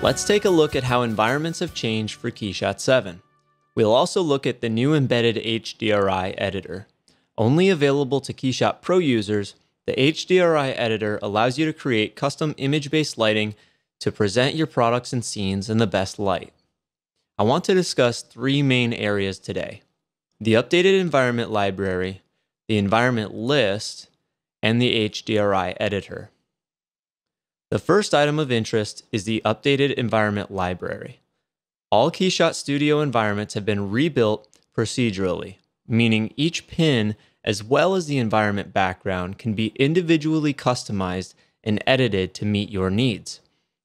Let's take a look at how environments have changed for KeyShot 7. We'll also look at the new embedded HDRI editor. Only available to KeyShot Pro users, the HDRI editor allows you to create custom image-based lighting to present your products and scenes in the best light. I want to discuss three main areas today. The updated environment library, the environment list, and the HDRI editor. The first item of interest is the updated environment library. All KeyShot Studio environments have been rebuilt procedurally, meaning each pin as well as the environment background can be individually customized and edited to meet your needs.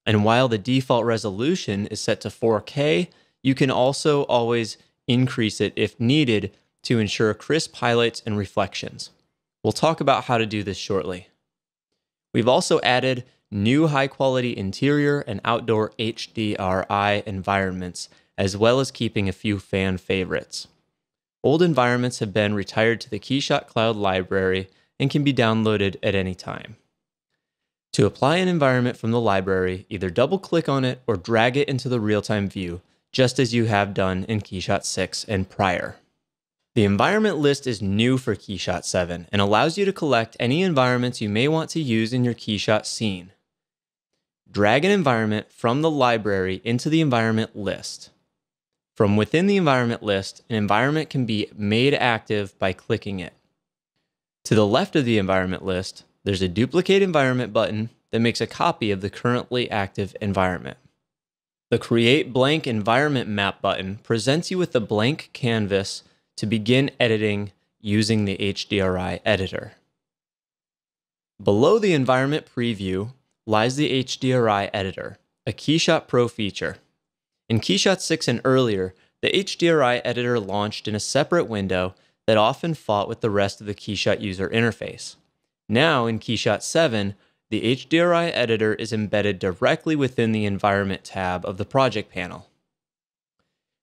And while the default resolution is set to 4K, you can also always increase it if needed to ensure crisp highlights and reflections. We'll talk about how to do this shortly. We've also added new high quality interior and outdoor HDRI environments, as well as keeping a few fan favorites. Old environments have been retired to the Keyshot Cloud library and can be downloaded at any time. To apply an environment from the library, either double click on it or drag it into the real time view, just as you have done in Keyshot 6 and prior. The environment list is new for Keyshot 7 and allows you to collect any environments you may want to use in your Keyshot scene drag an environment from the library into the environment list. From within the environment list, an environment can be made active by clicking it. To the left of the environment list, there's a duplicate environment button that makes a copy of the currently active environment. The Create Blank Environment Map button presents you with a blank canvas to begin editing using the HDRI editor. Below the environment preview, lies the HDRI editor, a Keyshot Pro feature. In Keyshot 6 and earlier, the HDRI editor launched in a separate window that often fought with the rest of the Keyshot user interface. Now, in Keyshot 7, the HDRI editor is embedded directly within the Environment tab of the project panel.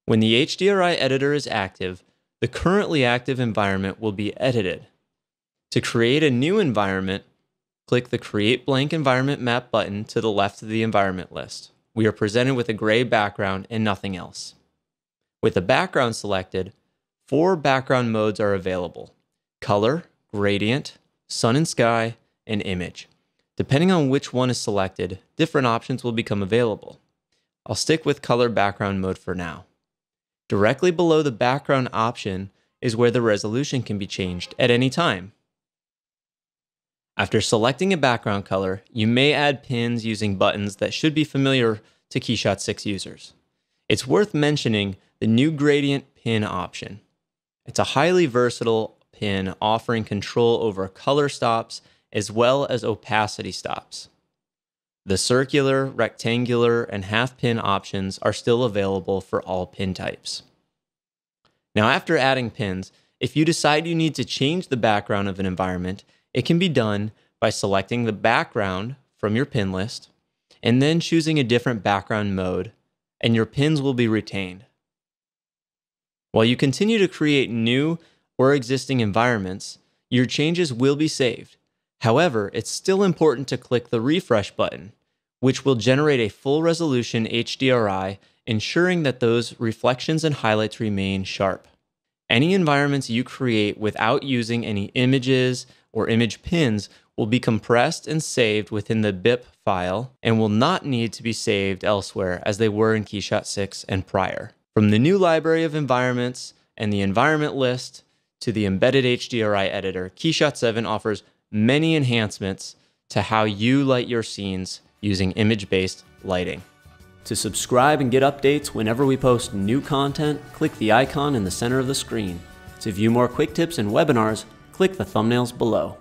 When the HDRI editor is active, the currently active environment will be edited. To create a new environment, click the Create Blank Environment Map button to the left of the environment list. We are presented with a gray background and nothing else. With the background selected, four background modes are available color, gradient, sun and sky, and image. Depending on which one is selected, different options will become available. I'll stick with color background mode for now. Directly below the background option is where the resolution can be changed at any time. After selecting a background color, you may add pins using buttons that should be familiar to Keyshot 6 users. It's worth mentioning the new gradient pin option. It's a highly versatile pin offering control over color stops as well as opacity stops. The circular, rectangular, and half pin options are still available for all pin types. Now, after adding pins, if you decide you need to change the background of an environment, it can be done by selecting the background from your pin list and then choosing a different background mode, and your pins will be retained. While you continue to create new or existing environments, your changes will be saved. However, it's still important to click the refresh button, which will generate a full resolution HDRI, ensuring that those reflections and highlights remain sharp. Any environments you create without using any images or image pins will be compressed and saved within the BIP file and will not need to be saved elsewhere as they were in Keyshot 6 and prior. From the new library of environments and the environment list to the embedded HDRI editor, Keyshot 7 offers many enhancements to how you light your scenes using image-based lighting. To subscribe and get updates whenever we post new content, click the icon in the center of the screen. To view more quick tips and webinars, click the thumbnails below.